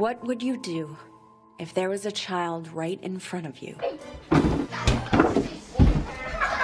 What would you do if there was a child right in front of you?